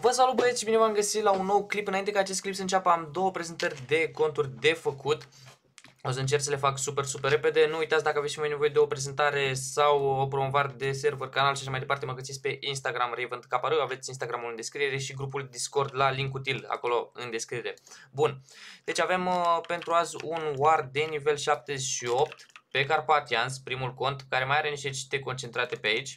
Vă salut băieți și bine v-am găsit la un nou clip. Înainte ca acest clip să înceapă am două prezentări de conturi de făcut. O să încerc să le fac super, super repede. Nu uitați dacă aveți și voi nevoie de o prezentare sau o promovare de server, canal și așa mai departe, mă găsiți pe Instagram RavenKR, aveți Instagramul în descriere și grupul Discord la link util acolo în descriere. Bun, deci avem uh, pentru azi un War de nivel 78 pe Carpathians, primul cont, care mai are niște cite concentrate pe aici.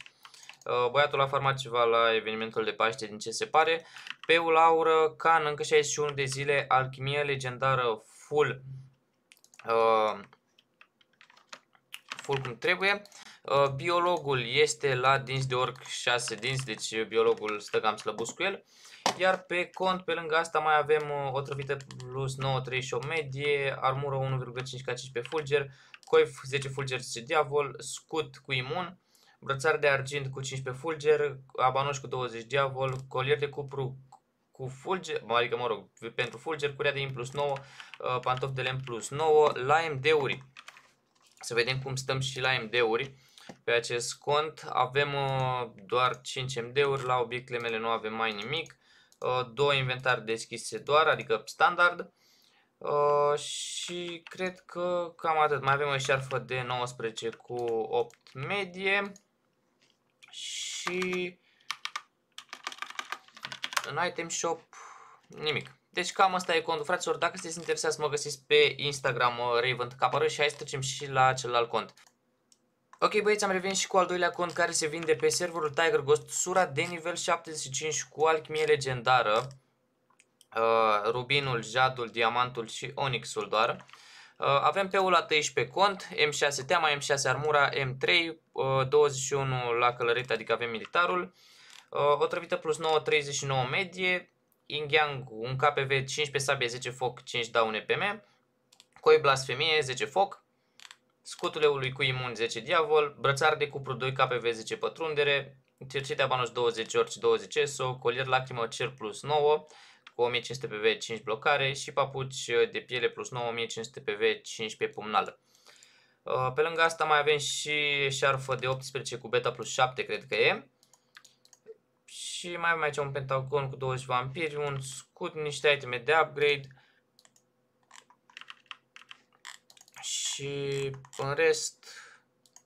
Uh, băiatul a farmat ceva la evenimentul de Paște din ce se pare. Pe Laură, Can, încă 61 de zile, alchimie legendară full, uh, full cum trebuie. Uh, biologul este la dinți de orc 6 dinți, deci biologul stă cam slăbus cu el. Iar pe cont, pe lângă asta, mai avem uh, o trăvită plus 9, 38 medie, armură 1,5 ca 15 fulger, coif 10 fulger 10 diavol, scut cu imun, brățar de argint cu 15 fulger, abanoș cu 20 diavol, colier de cupru cu fulger, adică mă rog, pentru fulger, curea de in plus 9, uh, pantof de lemn plus 9, la MD-uri. Să vedem cum stăm și la MD-uri. Pe acest cont avem uh, doar 5 MD-uri, la obiectele mele nu avem mai nimic. Uh, două inventar deschise doar, adică standard. și cred că cam atât. Mai avem o șarfă de 19 cu 8 medie și în item shop nimic. Deci cam asta e contul, fraților. Dacă sunteți interesați, mă găsiți pe Instagram uh, Raven și hai să trecem și la celălalt cont. Ok băieți, am revenit și cu al doilea cont care se vinde pe serverul Tiger Ghost, sura de nivel 75 cu alchimie legendară, uh, rubinul, jadul, diamantul și onyxul doar. Uh, avem pe la 13 cont, M6 teama, M6 armura, M3, 21 uh, la călărit, adică avem militarul. Uh, o trăvită plus 9, 39 medie. Ingyang, un KPV 15 sabie, 10 foc, 5 daune PM. Coi blasfemie, 10 foc. Scutul eului cu imun 10 diavol. Brățar de cupru 2 KPV 10 pătrundere. Cercete abanos 20 orice 20 ESO. Colier lacrimă cer plus 9 cu 1500 PV 5 blocare și papuci de piele plus 9 1500 PV 15 pumnală. Uh, pe lângă asta mai avem și șarfă de 18 cu beta plus 7 cred că e. Și mai avem aici un pentagon cu 20 vampiri, un scut, niște iteme de upgrade. Și în rest,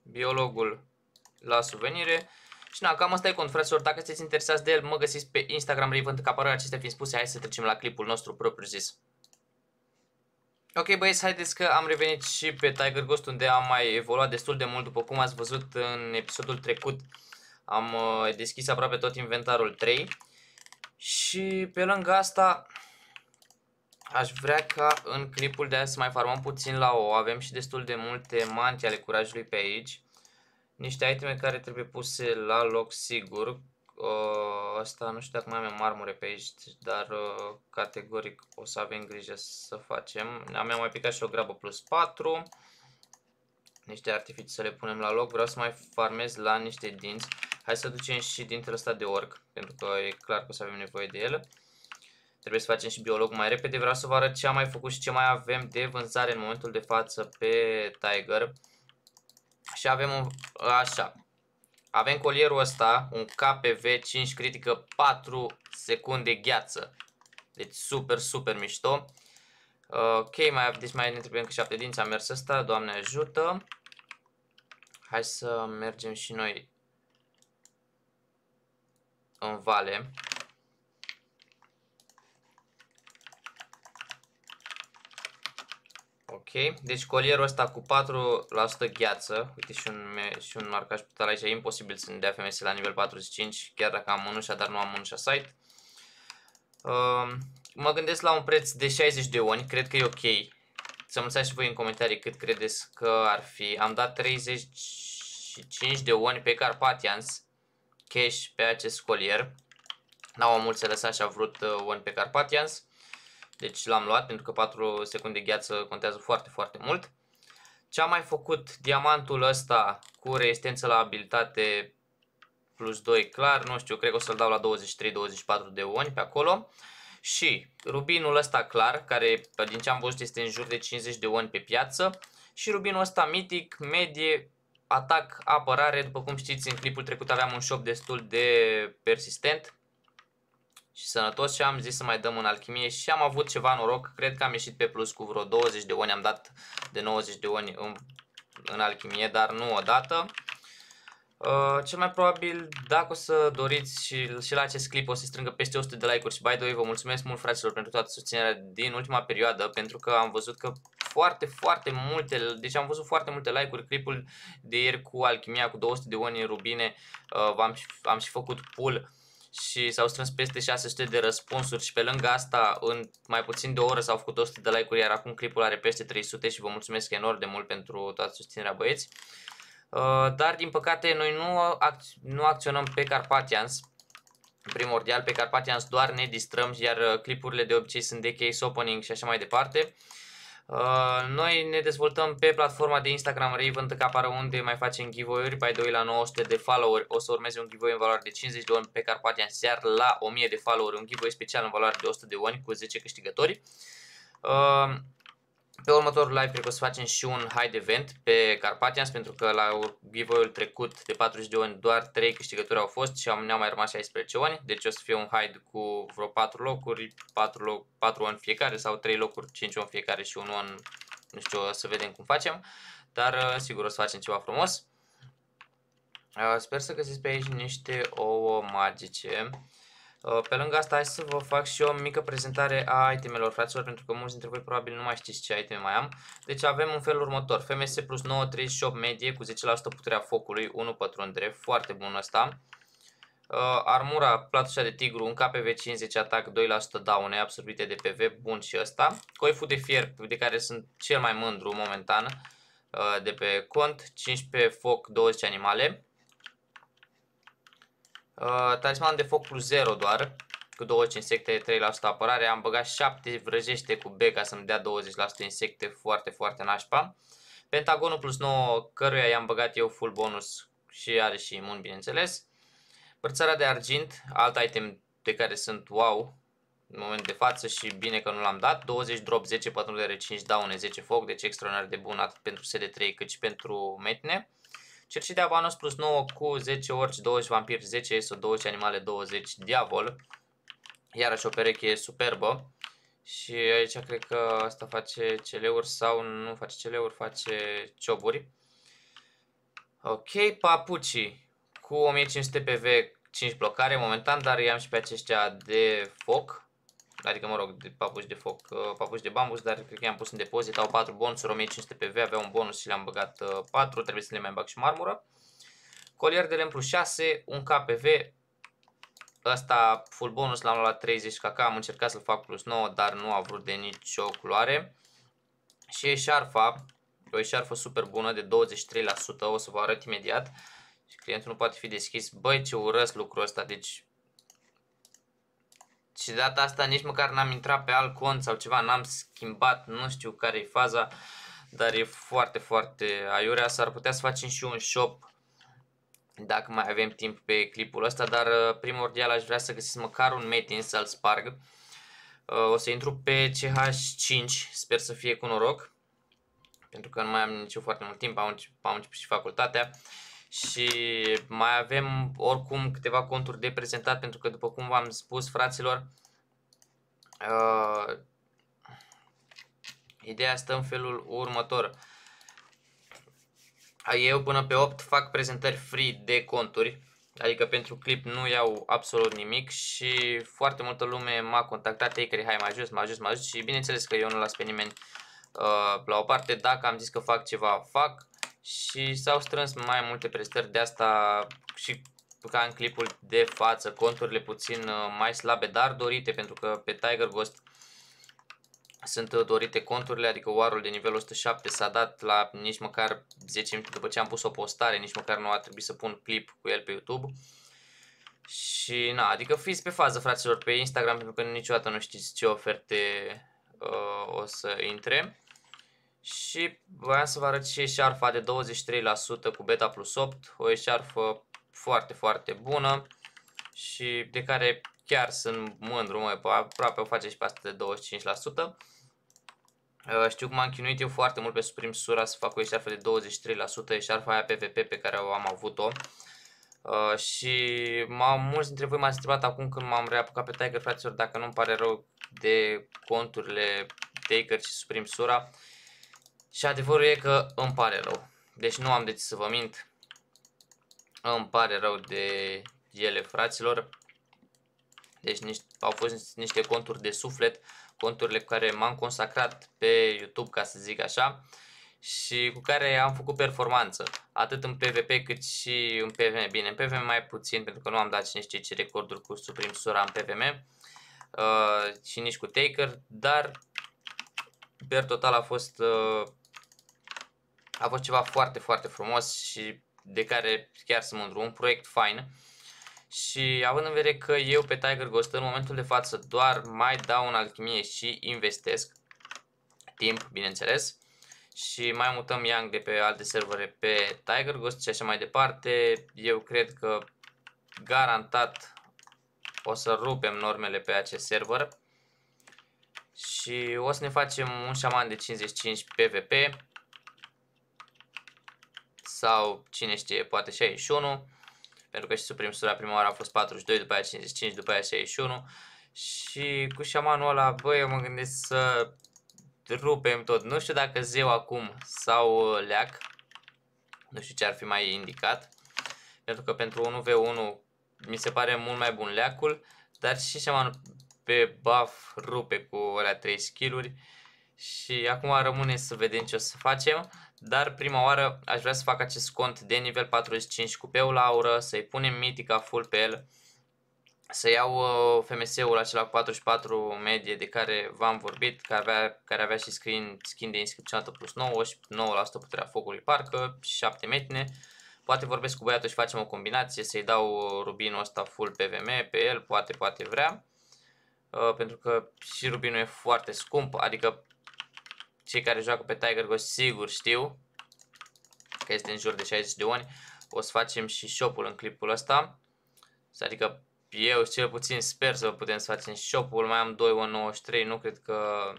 biologul la suvenire. Și na, cam asta e cont, fraților. Dacă sunteți interesați de el, mă găsiți pe Instagram Revent Capară. Acestea fiind spuse, hai să trecem la clipul nostru propriu zis. Ok băieți, haideți că am revenit și pe Tiger Ghost unde am mai evoluat destul de mult după cum ați văzut în episodul trecut am uh, deschis aproape tot inventarul 3 și pe lângă asta aș vrea ca în clipul de azi să mai farmăm puțin la o. Avem și destul de multe manti ale curajului pe aici. Niște iteme care trebuie puse la loc sigur. Uh, asta nu știu dacă mai avem marmure pe aici, dar uh, categoric o să avem grijă să facem. Am mai picat și o grabă plus 4. Niște artificii să le punem la loc. Vreau să mai farmez la niște dinți. Hai să ducem și dintre ăsta de orc, pentru că e clar că o să avem nevoie de el. Trebuie să facem și biolog mai repede. Vreau să vă arăt ce am mai făcut și ce mai avem de vânzare în momentul de față pe Tiger. Și avem un, așa. Avem colierul ăsta, un KPV 5 critică 4 secunde gheață. Deci super, super mișto. Ok, mai, deci mai ne trebuie încă 7 dinți, am mers ăsta, Doamne ajută. Hai să mergem și noi în vale. Ok, deci colierul ăsta cu 4% gheață, uite și un, și un marcaj total aici, e imposibil să ne dea FMS la nivel 45, chiar dacă am mânușa, dar nu am mânușa site. Uh, mă gândesc la un preț de 60 de oni, cred că e ok. Să-mi lăsați și voi în comentarii cât credeți că ar fi. Am dat 35 de oni pe Carpathians cash pe acest colier. N-au mult să lăsa și a vrut uh, one pe Carpathians. Deci l-am luat pentru că 4 secunde gheață contează foarte, foarte mult. Ce am mai făcut? Diamantul ăsta cu rezistență la abilitate plus 2 clar, nu știu, cred că o să-l dau la 23-24 de oni pe acolo. Și rubinul ăsta clar, care din ce am văzut este în jur de 50 de oni pe piață. Și rubinul ăsta mitic, medie, atac, apărare, după cum știți în clipul trecut aveam un shop destul de persistent și sănătos și am zis să mai dăm în alchimie și am avut ceva noroc, cred că am ieșit pe plus cu vreo 20 de oni, am dat de 90 de oni în, în alchimie, dar nu odată. Uh, cel mai probabil, dacă o să doriți și, și la acest clip o să strângă peste 100 de like-uri. Și by the way vă mulțumesc mult fraților pentru toată susținerea din ultima perioadă pentru că am văzut că foarte, foarte multe, deci am văzut foarte multe like-uri, clipul de ieri cu alchimia cu 200 de oni rubine, uh, am, am și făcut pull și s-au strâns peste 600 de răspunsuri și pe lângă asta în mai puțin de o oră s-au făcut 100 de like-uri iar acum clipul are peste 300 și vă mulțumesc enorm de mult pentru toată susținerea băieți. Uh, dar din păcate noi nu, ac nu acționăm pe Carpathians, primordial pe Carpathians doar ne distrăm, iar uh, clipurile de obicei sunt de case opening și așa mai departe. Uh, noi ne dezvoltăm pe platforma de Instagram Raven Capară unde mai facem giveaway-uri, by the way la 900 de follower o să urmeze un giveaway în valoare de 50 de oni pe Carpathians, iar la 1000 de follower un giveaway special în valoare de 100 de oni cu 10 câștigători. Pe următorul live cred că o să facem și un hide event pe Carpathians pentru că la giveaway-ul trecut de 40 de ani doar 3 câștigători au fost și ne-au mai rămas 16 ani. Deci o să fie un hide cu vreo 4 locuri, 4, loc, 4 ani fiecare sau 3 locuri, 5 ani fiecare și un an, nu știu, o să vedem cum facem. Dar uh, sigur o să facem ceva frumos. Uh, sper să găsiți pe aici niște ouă magice. Uh, pe lângă asta, hai să vă fac și eu o mică prezentare a itemelor, fraților, pentru că mulți dintre voi probabil nu mai știți ce iteme mai am. Deci avem un fel următor, FMS plus 9, 38 medie cu 10% puterea focului, 1 pătrundere, foarte bun ăsta. Uh, armura, platușa de tigru, un KPV 50 atac, 2% daune absorbite de PV, bun și ăsta. Coiful de fier, de care sunt cel mai mândru momentan uh, de pe cont, 15 foc, 20 animale. Uh, talisman de foc plus 0 doar, cu 20 insecte, 3% apărare. Am băgat 7 vrăjește cu B ca să-mi dea 20% insecte, foarte, foarte nașpa. Pentagonul plus 9, căruia i-am băgat eu full bonus și are și imun, bineînțeles. Părțarea de argint, alt item de care sunt wow în moment de față și bine că nu l-am dat. 20 drop, 10 pătrundere, 5 daune, 10 foc, deci extraordinar de bun atât pentru SD3 cât și pentru metne. Cercidea Avanos plus 9 cu 10 orci, 20 vampiri, 10 ESO, 20 animale, 20 diavol. Iarăși o pereche superbă. Și aici cred că asta face celeuri sau nu face celeuri, face cioburi. Ok, papucii cu 1500 PV, 5 blocare momentan, dar i-am și pe aceștia de foc adică mă rog, de papuci de foc, uh, papuci de bambus, dar cred că i-am pus în depozit, au 4 bonusuri, 1500 PV, avea un bonus și le-am băgat 4, uh, trebuie să le mai bag și marmură. Colier de lemn plus 6, un KPV, ăsta full bonus l-am luat la 30 kk, am încercat să-l fac plus 9, dar nu a vrut de nicio culoare. Și eșarfa, o eșarfă super bună de 23%, o să vă arăt imediat. Și clientul nu poate fi deschis. Băi, ce urăsc lucrul ăsta, deci și de data asta nici măcar n-am intrat pe alt cont sau ceva, n-am schimbat, nu știu care e faza, dar e foarte, foarte aiurea. S-ar putea să facem și un shop dacă mai avem timp pe clipul ăsta, dar uh, primordial aș vrea să găsesc măcar un metin să-l sparg. Uh, o să intru pe CH5, sper să fie cu noroc, pentru că nu mai am nici foarte mult timp, am început, am început și facultatea și mai avem oricum câteva conturi de prezentat pentru că după cum v-am spus fraților uh, ideea stă în felul următor. Eu până pe 8 fac prezentări free de conturi adică pentru clip nu iau absolut nimic și foarte multă lume m-a contactat ei că hai mai jos, mai jos, mai jos și bineînțeles că eu nu las pe nimeni uh, la o parte. Dacă am zis că fac ceva, fac și s-au strâns mai multe prestări de asta și ca în clipul de față, conturile puțin uh, mai slabe, dar dorite, pentru că pe Tiger Ghost sunt dorite conturile, adică warul de nivel 107 s-a dat la nici măcar 10 minute după ce am pus o postare, nici măcar nu a trebuit să pun clip cu el pe YouTube. Și na, adică fiți pe fază, fraților, pe Instagram, pentru că niciodată nu știți ce oferte uh, o să intre. Și voiam să vă arăt și eșarfa de 23% cu beta plus 8, o eșarfă foarte, foarte bună și de care chiar sunt mândru, mă, aproape o face și pe asta de 25%. Uh, știu că m-am chinuit eu foarte mult pe Supreme Sura să fac o eșarfă de 23%, eșarfa aia PVP pe care am avut-o. Uh, și m-am, mulți dintre voi m-ați întrebat acum când m-am reapucat pe Tiger, fraților, dacă nu-mi pare rău de conturile Taker și Supreme Sura. Și adevărul e că îmi pare rău. Deci nu am de ce să vă mint. Îmi pare rău de ele, fraților. Deci niște, au fost niște conturi de suflet, conturile cu care m-am consacrat pe YouTube, ca să zic așa, și cu care am făcut performanță, atât în PvP cât și în PvM. Bine, în PvM mai puțin, pentru că nu am dat cine știe ce recorduri cu Supreme Sura în PvM uh, și nici cu Taker, dar per total a fost, uh, a fost ceva foarte, foarte frumos și de care chiar sunt mândru, un proiect fain. Și având în vedere că eu pe Tiger Ghost în momentul de față doar mai dau în alchimie și investesc timp, bineînțeles, și mai mutăm Young de pe alte servere pe Tiger Ghost și așa mai departe, eu cred că garantat o să rupem normele pe acest server și o să ne facem un șaman de 55 PvP sau cine știe, poate 61 pentru că și Supreme Sura prima oară a fost 42, după aia 55, după aia 61 și cu șamanul ăla, băi, eu mă gândesc să rupem tot. Nu știu dacă zeu acum sau leac, nu știu ce ar fi mai indicat, pentru că pentru 1v1 mi se pare mult mai bun leacul, dar și șamanul pe buff rupe cu alea 3 skill-uri și acum rămâne să vedem ce o să facem. Dar prima oară aș vrea să fac acest cont de nivel 45 cu peul aură, să-i punem mitica full pe el, să iau uh, FMS-ul acela cu 44 medie de care v-am vorbit, care avea, care avea și skin, skin de inscripționată plus 9 și 9% puterea focului parcă și 7 metine. Poate vorbesc cu băiatul și facem o combinație, să-i dau uh, rubinul ăsta full PVM pe el, poate, poate vrea. Uh, pentru că și rubinul e foarte scump, adică cei care joacă pe Tiger Ghost sigur știu că este în jur de 60 de oni. O să facem și shop-ul în clipul ăsta. Adică eu cel puțin sper să putem să facem shop-ul. Mai am 2.93, nu cred că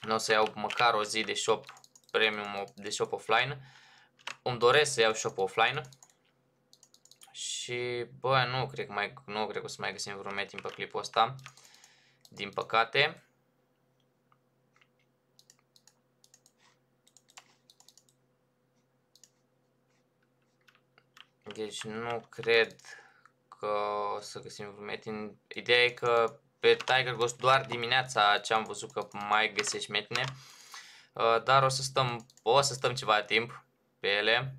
nu o să iau măcar o zi de shop premium de shop offline. Îmi doresc să iau shop offline. Și bă, nu cred că mai nu cred că o să mai găsim vreun metin pe clipul ăsta. Din păcate. Deci nu cred că o să găsim vreun Ideea e că pe Tiger Ghost doar dimineața ce am văzut că mai găsești metine. Uh, dar o să stăm, o să stăm ceva timp pe ele.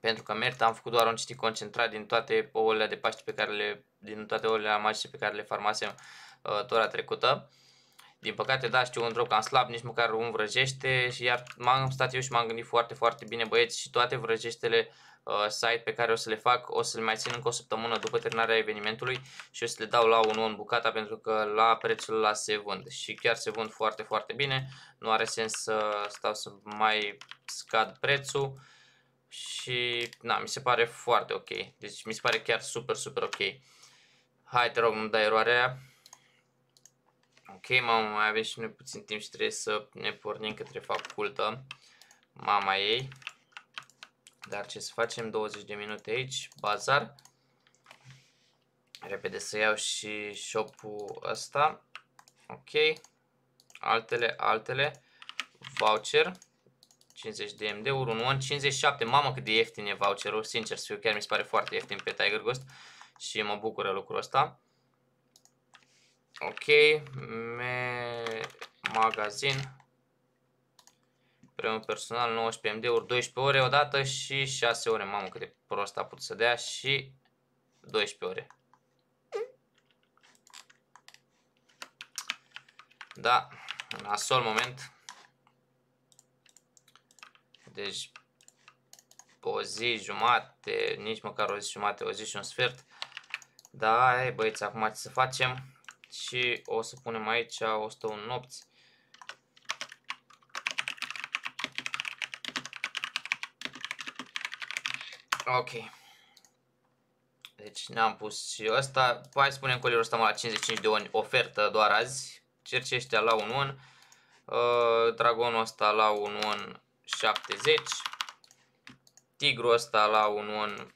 Pentru că merită, am făcut doar un citit concentrat din toate ouăle de Paște pe care le, din toate ouăle magice pe care le farmasem uh, tora trecută. Din păcate, da, știu un drop cam slab, nici măcar un vrăjește și iar m-am stat eu și m-am gândit foarte, foarte bine, băieți, și toate vrăjeștele uh, site pe care o să le fac, o să le mai țin încă o săptămână după terminarea evenimentului și o să le dau la un on bucata pentru că la prețul la se vând și chiar se vând foarte, foarte bine, nu are sens să stau să mai scad prețul și na, mi se pare foarte ok, deci mi se pare chiar super, super ok. Hai, te rog, nu dai eroarea. Ok, mamă, mai avem și noi puțin timp și trebuie să ne pornim către facultă. Mama ei. Dar ce să facem? 20 de minute aici, bazar. Repede să iau și shop-ul ăsta. Ok. Altele, altele. Voucher. 50 de MD-uri, un one, 57. Mamă cât de ieftin e voucherul, sincer să fiu, chiar mi se pare foarte ieftin pe Tiger Ghost. Și mă bucură lucrul ăsta. Ok, me magazin. Premiul personal 19 MD-uri, 12 ore odată și 6 ore. Mamă, cât de prost a putut să dea și 12 ore. Da, nasol moment. Deci, o zi jumate, nici măcar o zi jumate, o zi și un sfert. Da, hai băieți, acum ce să facem? Și o să punem aici 101 nopți. Ok. Deci ne-am pus și ăsta. Hai să punem colierul ăsta la 55 de oni ofertă doar azi. Cercii ăștia la un on. Uh, dragonul ăsta la un on 70. Tigru ăsta la un on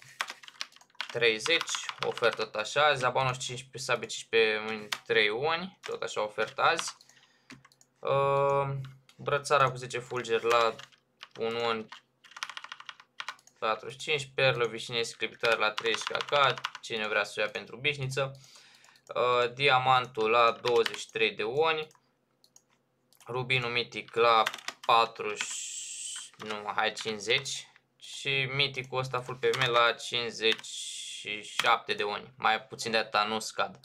30, ofertă tot așa, Zabanos 15, Sabe 15 în 3 uni, tot așa ofertă azi. Uh, brățara cu 10 fulgeri la 1 un 45, perlă vișinesc clipitare la 30 kk, cine vrea să o ia pentru bișniță. Uh, diamantul la 23 de oni, rubinul mitic la 40, nu, hai 50 și miticul ăsta full PVM la 57 de oni, mai puțin de atâta nu scad.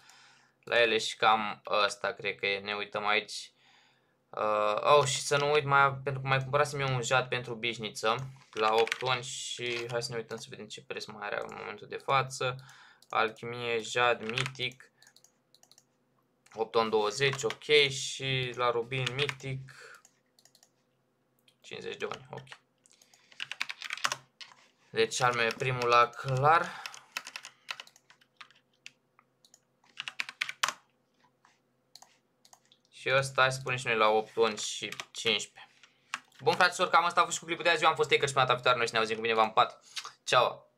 La ele și cam ăsta cred că e, ne uităm aici. Uh, oh, și să nu uit, mai, pentru că mai cumpărasem eu un jad pentru bișniță la 8 ani și hai să ne uităm să vedem ce preț mai are în momentul de față. Alchimie, jad, mitic, 8 on 20, ok, și la rubin mitic 50 de oni, ok. Deci al meu e primul la clar. Și ăsta spune și noi la 8 oni și 15. Bun fraților, cam asta a fost și cu clipul de azi. Eu am fost Taker și până data viitoare. Noi și ne auzim cu bine, v-am pat. Ceau!